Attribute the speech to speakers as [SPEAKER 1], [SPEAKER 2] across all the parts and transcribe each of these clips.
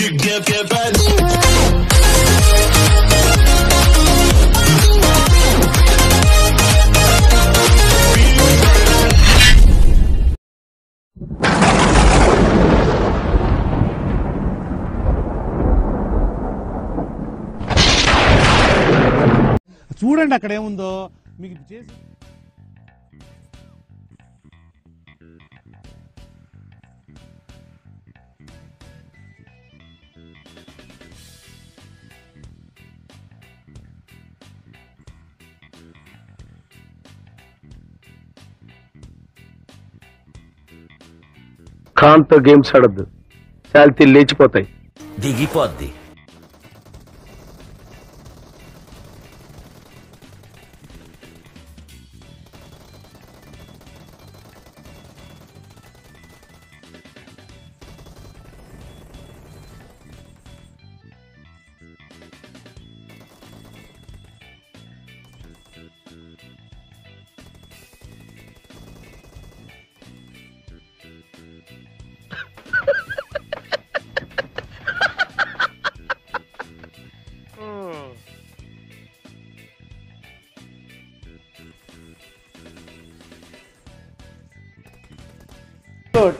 [SPEAKER 1] you give, give it.
[SPEAKER 2] చూడండి అక్కడ ఏముందో మీకు చేసి
[SPEAKER 3] ఖాన్తో గేమ్స్ ఆడద్దు. శాలిటీ లేచిపోతాయి.
[SPEAKER 4] దిగిపోద్ది.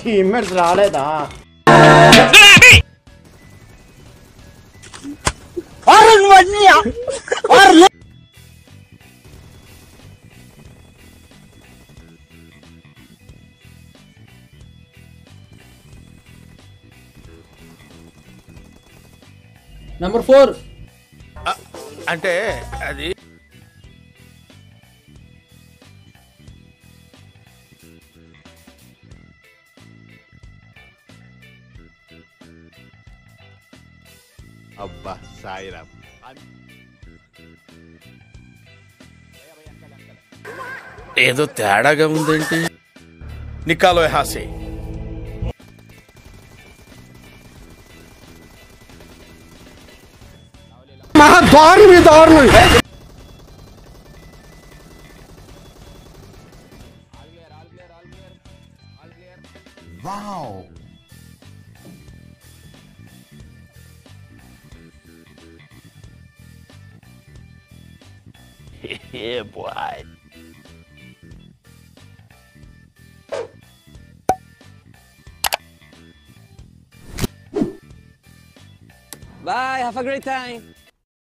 [SPEAKER 5] టీమ్మేట్స్ రాలేదా
[SPEAKER 6] నంబర్ ఫోర్
[SPEAKER 7] అంటే అది
[SPEAKER 8] అబ్బా సాయిరామ్
[SPEAKER 7] ఏదో తేడాగా ఉందేంటి? నికాలో హాసే.
[SPEAKER 5] మహా దారుణం దారుణం
[SPEAKER 4] yeah, boy.
[SPEAKER 6] Bye, have a great time.